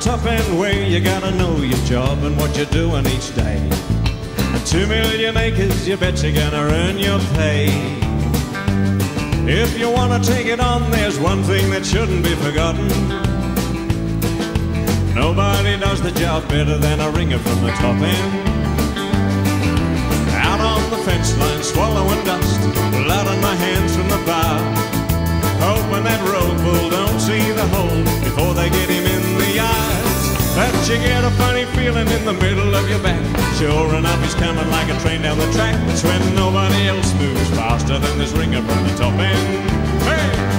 top end way, you gotta know your job and what you're doing each day. And two million acres, you bet you're gonna earn your pay. If you wanna take it on, there's one thing that shouldn't be forgotten. Nobody does the job better than a ringer from the top end. Out on the fence line, swallowing dust, blood on my hands you get a funny feeling in the middle of your back. Sure enough, he's coming like a train down the track. It's when nobody else moves faster than this ringer from the top end. Hey!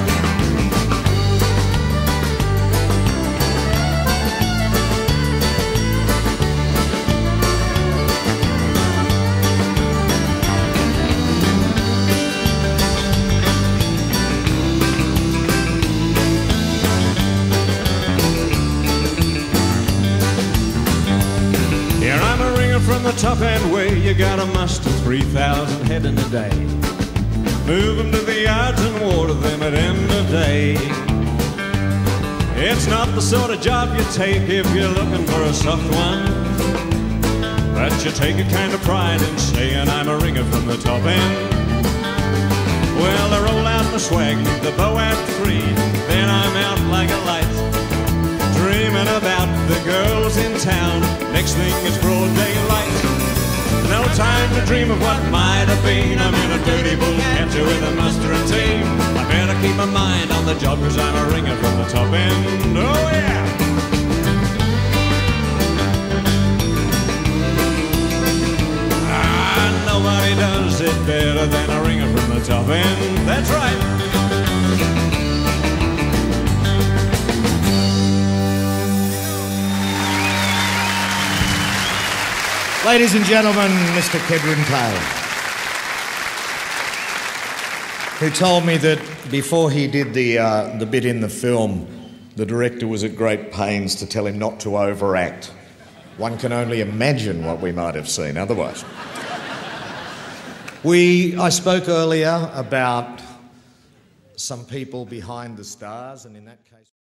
Ringer from the top end way. You gotta muster 3,000 head in a day. Move them to the yards and water them at end of day. It's not the sort of job you take if you're looking for a soft one. But you take a kind of pride in saying I'm a ringer from the top end. Well, I roll out my swag, the bow at three, then I'm out like a dream of what might have been. I'm in a dirty bull catcher with a mustering team. I better keep my mind on the job cause I'm a ringer from the top end. Oh yeah! Ah, nobody does it better than Ladies and gentlemen, Mr. Kedron Taylor, who told me that before he did the, uh, the bit in the film, the director was at great pains to tell him not to overact. One can only imagine what we might have seen otherwise. we, I spoke earlier about some people behind the stars, and in that case,